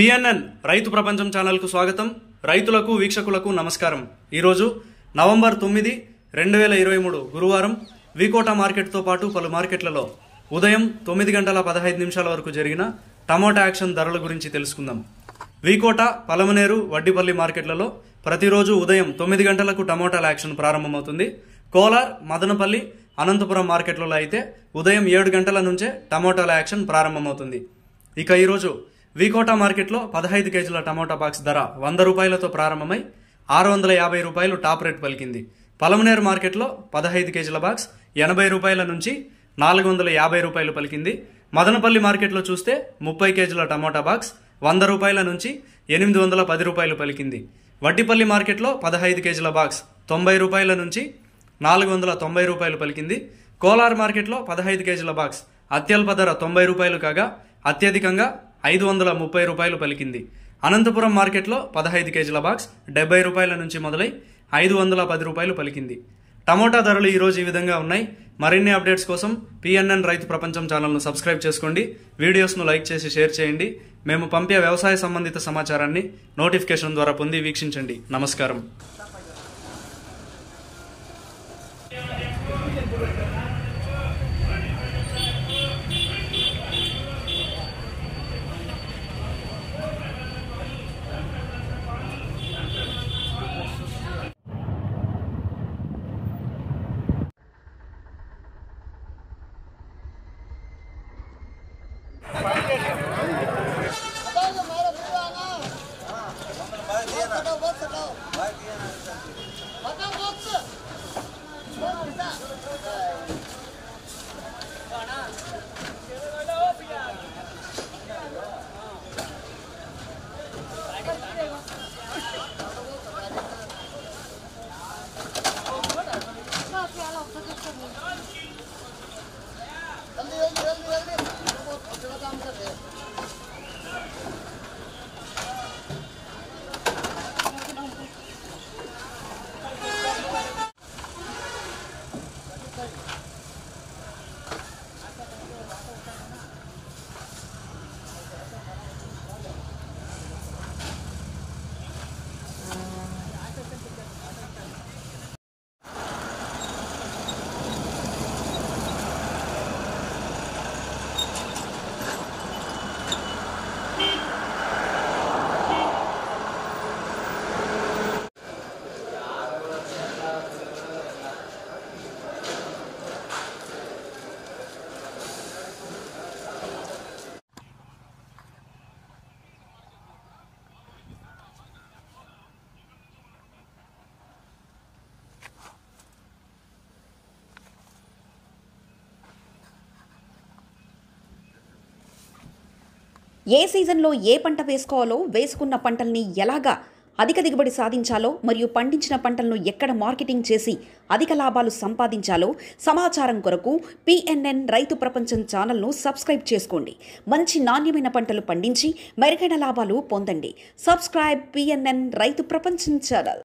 PNN రైతు ప్రపంచం ఛానల్కు స్వాగతం. రైతులకు వీక్షకులకు నమస్కారం. ఈరోజు నవంబర్ తొమ్మిది రెండు వేల ఇరవై మూడు గురువారం వికోట మార్కెట్తో పాటు పలు మార్కెట్లలో ఉదయం తొమ్మిది గంటల పదహైదు నిమిషాల వరకు జరిగిన టమోటా యాక్షన్ ధరల గురించి తెలుసుకుందాం. వికోట పలమనేరు వడ్డిపల్లి మార్కెట్లలో ప్రతిరోజు ఉదయం తొమ్మిది గంటలకు టమోటాల యాక్షన్ ప్రారంభమవుతుంది. కోలార్ మదనపల్లి అనంతపురం మార్కెట్లలో అయితే ఉదయం ఏడు గంటల నుంచే టమోటాల యాక్షన్ ప్రారంభమవుతుంది. ఇక ఈరోజు వికోటా మార్కెట్లో పదహైదు కేజీల టమోటా బాక్స్ ధర వంద రూపాయలతో ప్రారంభమై ఆరు వందల యాభై రూపాయలు టాప్ రేట్ పలికింది. పలమనేరు మార్కెట్లో పదహైదు కేజీల బాక్స్ ఎనభై రూపాయల నుంచి నాలుగు వందల యాభై రూపాయలు పలికింది. మదనపల్లి మార్కెట్లో చూస్తే ముప్పై కేజీల టమోటా బాక్స్ వంద రూపాయల నుంచి ఎనిమిది వందల పది రూపాయలు పలికింది. వడ్డిపల్లి మార్కెట్లో పదహైదు కేజీల బాక్స్ తొంభై రూపాయల నుంచి నాలుగు వందల తొంభై రూపాయలు పలికింది. కోలార్ మార్కెట్లో పదహైదు కేజీల బాక్స్ అత్యల్ప ధర తొంభై రూపాయలు కాగా అత్యధికంగా ఐదు వందల ముప్పై రూపాయలు పలికింది. అనంతపురం మార్కెట్లో పదహైదు కేజీల బాక్స్ డెబ్బై రూపాయల నుంచి మొదలై ఐదు వందల పది రూపాయలు పలికింది. టమోటా ధరలు ఈరోజు ఈ విధంగా ఉన్నాయి. మరిన్ని అప్డేట్స్ కోసం పిఎన్ఎన్ రైతు ప్రపంచం ఛానల్ను సబ్స్క్రైబ్ చేసుకోండి. వీడియోస్ను లైక్ చేసి షేర్ చేయండి. మేము పంపే వ్యవసాయ సంబంధిత సమాచారాన్ని నోటిఫికేషన్ ద్వారా పొంది వీక్షించండి. నమస్కారం. हटाओ हमारा वीडियो आना बस हटाओ बस हटाओ ఏ సీజన్లో ఏ పంట వేసుకోవాలో వేసుకున్న పంటల్ని ఎలాగా అధిక దిగుబడి సాధించాలో మరియు పండించిన పంటలను ఎక్కడ మార్కెటింగ్ చేసి అధిక లాభాలు సంపాదించాలో సమాచారం కొరకు పిఎన్ఎన్ రైతు ప్రపంచం ఛానల్ను సబ్స్క్రైబ్ చేసుకోండి. మంచి నాణ్యమైన పంటలు పండించి మెరుగైన లాభాలు పొందండి. సబ్స్క్రైబ్ పిఎన్ఎన్ రైతు ప్రపంచం ఛానల్.